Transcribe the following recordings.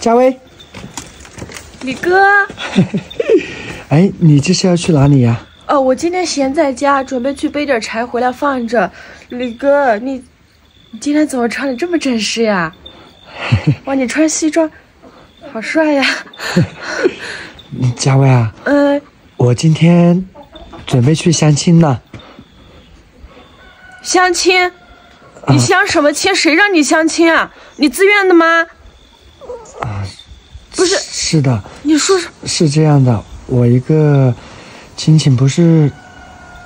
佳薇，李哥，哎，你这是要去哪里呀？哦，我今天闲在家，准备去背点柴回来放着。李哥，你你今天怎么穿的这么正式呀？哇，你穿西装，好帅呀！佳薇啊，嗯，我今天准备去相亲呢。相亲？你相什么亲？谁让你相亲啊？你自愿的吗？啊，不是，是的。你说是这样的，我一个亲戚不是，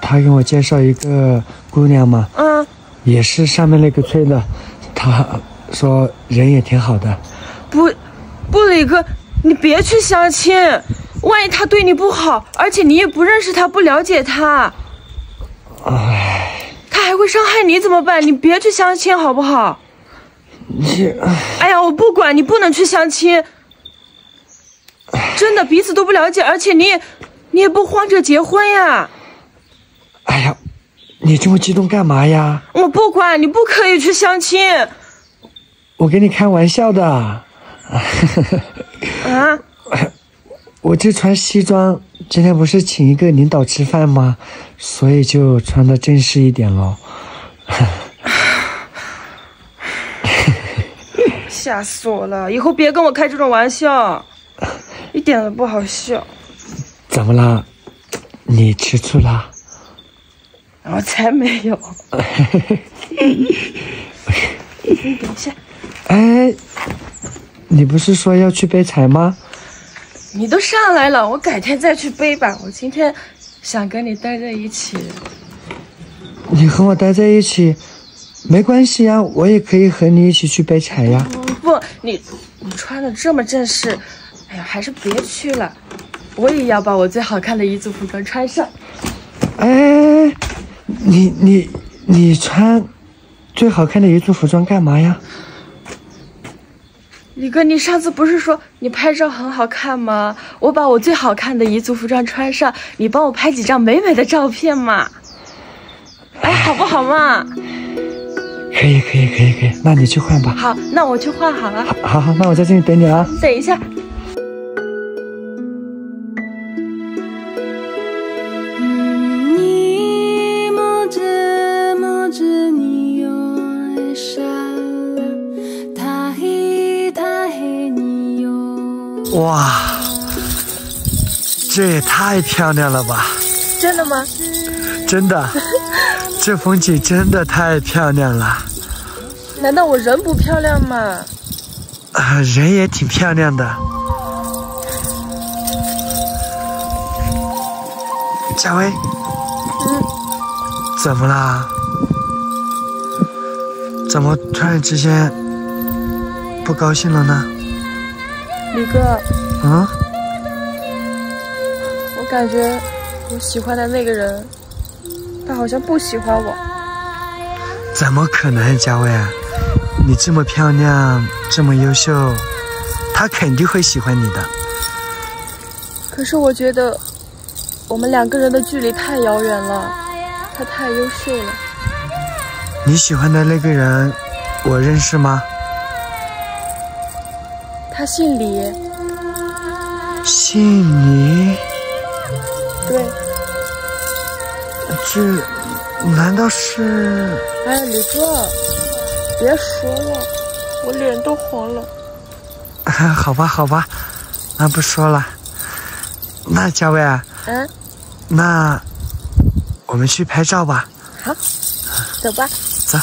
他给我介绍一个姑娘吗？嗯，也是上面那个村的，他说人也挺好的。不，不，李哥，你别去相亲，万一他对你不好，而且你也不认识他，不了解他。唉。他还会伤害你怎么办？你别去相亲好不好？你，哎呀，我不管你不能去相亲。真的彼此都不了解，而且你也，你也不慌着结婚呀。哎呀，你这么激动干嘛呀？我不管你不可以去相亲。我跟你开玩笑的。啊？我这穿西装，今天不是请一个领导吃饭吗？所以就穿的正式一点喽。吓死我了！以后别跟我开这种玩笑，一点都不好笑。怎么了？你吃醋啦？我才没有。你等一下。哎，你不是说要去背柴吗？你都上来了，我改天再去背吧。我今天想跟你待在一起。你和我待在一起，没关系呀，我也可以和你一起去背柴呀。不，你你穿的这么正式，哎呀，还是别去了。我也要把我最好看的彝族服装穿上。哎，你你你穿最好看的彝族服装干嘛呀？李哥，你上次不是说你拍照很好看吗？我把我最好看的彝族服装穿上，你帮我拍几张美美的照片嘛？哎，好不好嘛？可以，可以，可以，可以。那你去换吧。好，那我去换好了。好好，那我在这里等你啊。等一下。哇，这也太漂亮了吧！真的吗？真的，这风景真的太漂亮了。难道我人不漂亮吗？啊，人也挺漂亮的。佳薇，嗯，怎么啦？怎么突然之间不高兴了呢？李哥，啊，我感觉我喜欢的那个人，他好像不喜欢我。怎么可能，佳薇？你这么漂亮，这么优秀，他肯定会喜欢你的。可是我觉得我们两个人的距离太遥远了，他太优秀了。你喜欢的那个人，我认识吗？他姓李，姓李，对，这难道是？哎，李哥，别说了，我脸都黄了。好吧，好吧，那不说了。那佳薇啊，嗯，那我们去拍照吧。好，走吧。走。